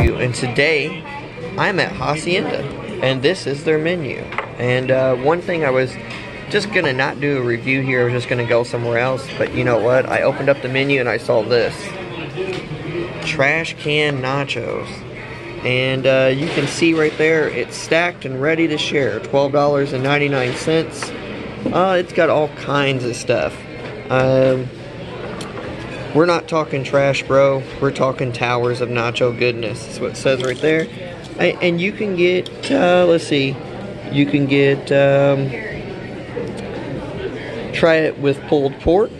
And today, I'm at Hacienda, and this is their menu. And uh, one thing I was just gonna not do a review here, I was just gonna go somewhere else. But you know what? I opened up the menu and I saw this trash can nachos. And uh, you can see right there, it's stacked and ready to share. $12.99. Uh, it's got all kinds of stuff. Um, we're not talking trash, bro. We're talking towers of nacho goodness. That's what it says right there. And you can get, uh, let's see, you can get, um, try it with pulled pork,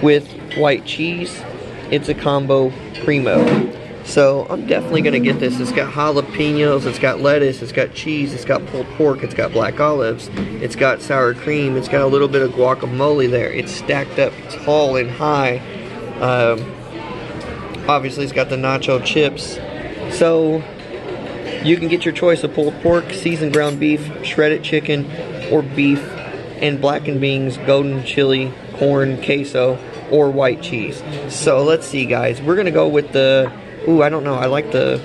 with white cheese. It's a combo primo. So I'm definitely gonna get this. It's got jalapenos, it's got lettuce, it's got cheese, it's got pulled pork, it's got black olives, it's got sour cream, it's got a little bit of guacamole there. It's stacked up tall and high. Um, obviously it's got the nacho chips. So you can get your choice of pulled pork, seasoned ground beef, shredded chicken, or beef, and blackened beans, golden chili, corn, queso, or white cheese. So let's see guys, we're gonna go with the Ooh, I don't know. I like the...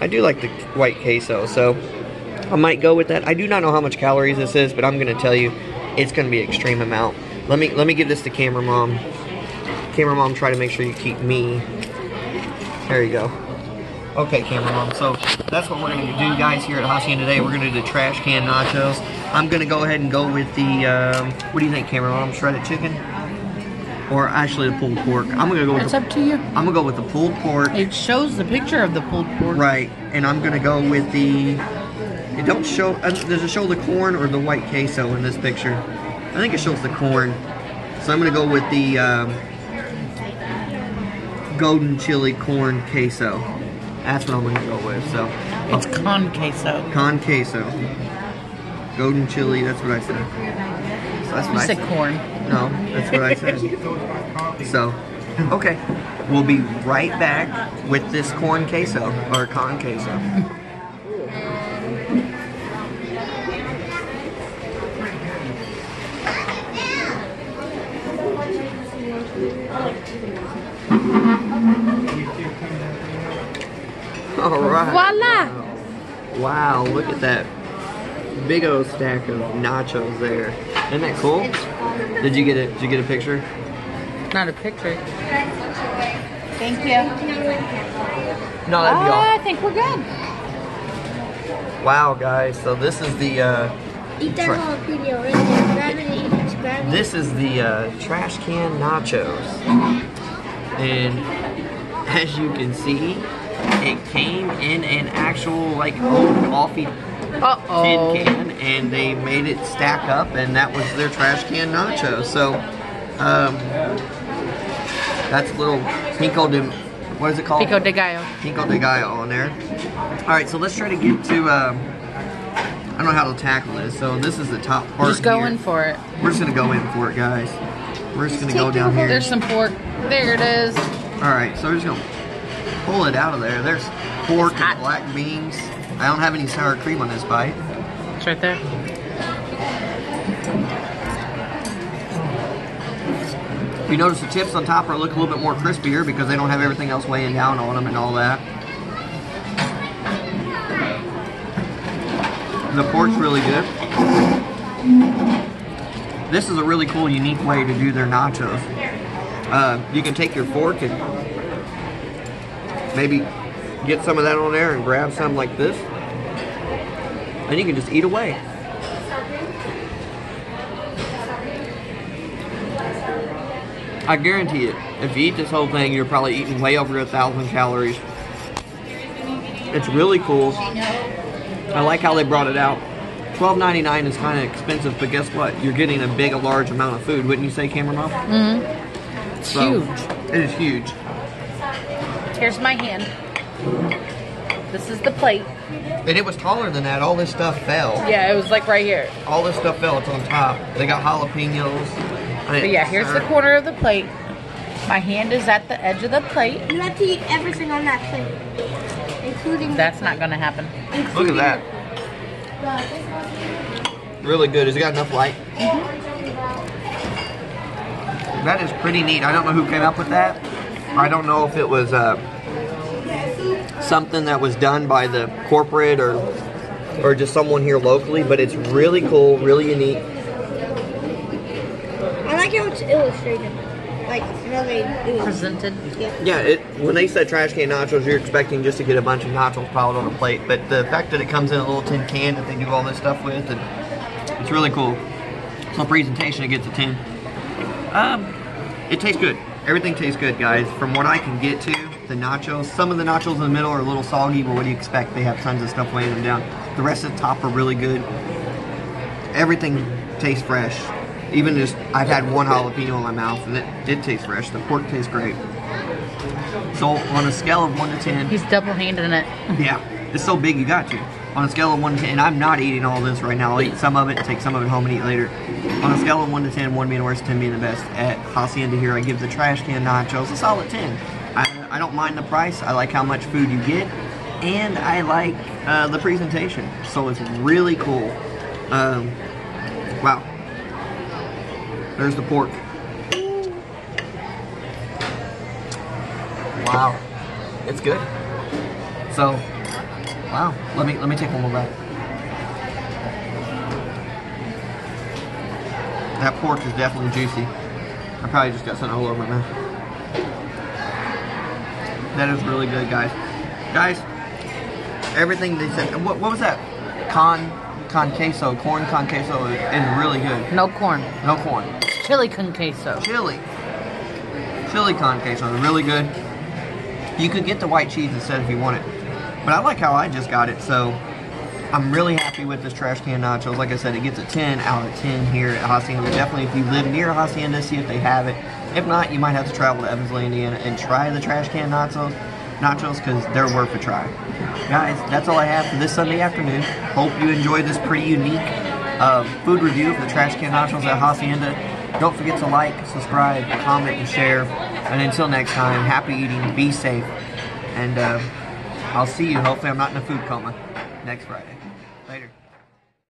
I do like the white queso, so I might go with that. I do not know how much calories this is, but I'm going to tell you it's going to be extreme amount. Let me let me give this to camera mom. Camera mom, try to make sure you keep me. There you go. Okay, camera mom. So that's what we're going to do, guys, here at Hacienda today. We're going to do the trash can nachos. I'm going to go ahead and go with the, um, what do you think, camera mom? Shredded chicken? or actually the pulled pork. I'm gonna go with. It's the, up to you. I'm gonna go with the pulled pork. It shows the picture of the pulled pork. Right, and I'm gonna go with the. It don't show. Uh, does it show the corn or the white queso in this picture? I think it shows the corn. So I'm gonna go with the um, golden chili corn queso. That's what I'm gonna go with. So it's con queso. Con queso. Golden chili. That's what I said. So that's what you I said. said corn. No, that's what I said. So, okay. We'll be right back with this corn queso, or con queso. All right. Voila! Wow, look at that big old stack of nachos there. Isn't that cool? Did you get it? Did you get a picture? Not a picture. Thank you. No, that'd be all. I think we're good. Wow, guys. So this is the. Uh, eat that jalapeno right there. Grab it and eat it. Grab it. This is the uh, trash can nachos, and as you can see, it came in an actual like old coffee uh-oh. tin can, and they made it stack up, and that was their trash can nacho. So, um, that's a little pico de, what is it called? Pico de gallo. Pico de gallo on there. All right, so let's try to get to, um, I don't know how to tackle this. So this is the top part Just go here. in for it. We're just gonna go in for it, guys. We're just gonna go down here. There's some pork. There it is. All right, so we're just gonna pull it out of there. There's pork and black beans. I don't have any sour cream on this bite. It's right there. You notice the chips on top are look a little bit more crispier because they don't have everything else weighing down on them and all that. The pork's really good. This is a really cool, unique way to do their nachos. Uh, you can take your fork and maybe get some of that on there and grab some like this. And you can just eat away. I guarantee it. If you eat this whole thing, you're probably eating way over a thousand calories. It's really cool. I like how they brought it out. $12.99 is kind of expensive, but guess what? You're getting a big, a large amount of food. Wouldn't you say, Camera Mom? Mm-hmm. It's so, huge. It is huge. Here's my hand. This is the plate. And it was taller than that. All this stuff fell. Yeah, it was like right here. All this stuff fell. It's on top. They got jalapenos. But yeah, here's the corner of the plate. My hand is at the edge of the plate. You have to eat everything on that plate, including. That's not gonna happen. Look at that. Really good. Has it got enough light? Mm -hmm. That is pretty neat. I don't know who came up with that. I don't know if it was. Uh, something that was done by the corporate or or just someone here locally, but it's really cool, really unique. I like how it's illustrated. Like how they do. Presented. Yeah. Yeah, it, when they said trash can nachos, you're expecting just to get a bunch of nachos piled on a plate, but the fact that it comes in a little tin can that they do all this stuff with, and it's really cool. So presentation, it gets a 10. Um, it tastes good. Everything tastes good, guys. From what I can get to, the nachos, some of the nachos in the middle are a little soggy, but what do you expect? They have tons of stuff weighing them down. The rest of the top are really good. Everything tastes fresh. Even just, I've had one jalapeno in my mouth, and it did taste fresh. The pork tastes great. So on a scale of 1 to 10, He's double-handed in it. yeah, it's so big you got to. On a scale of 1 to 10, I'm not eating all this right now. I'll eat some of it, take some of it home and eat later. On a scale of 1 to 10, 1 being the worst, 10 being the best, at Hacienda here, I give the trash can nachos a solid 10. I, I don't mind the price. I like how much food you get, and I like uh, the presentation. So it's really cool. Um, wow. There's the pork. Wow. It's good. So, wow. Let me let me take one more bite. That pork is definitely juicy. I probably just got something all over my mouth. That is really good, guys. Guys, everything they said. What, what was that? Con con queso, corn con queso is, really good. No corn. No corn. Chili con queso. Chili. Chili con queso is really good. You could get the white cheese instead if you want it. But I like how I just got it, so I'm really happy with this trash can nachos. Like I said, it gets a 10 out of 10 here at Hacienda. Definitely, if you live near Hacienda, see if they have it. If not, you might have to travel to Evansville, Indiana, and try the trash can nachos, nachos, because they're worth a try. Guys, that's all I have for this Sunday afternoon. Hope you enjoyed this pretty unique uh, food review of the trash can nachos at Hacienda. Don't forget to like, subscribe, comment, and share. And until next time, happy eating, be safe, and uh, I'll see you. Hopefully, I'm not in a food coma next Friday.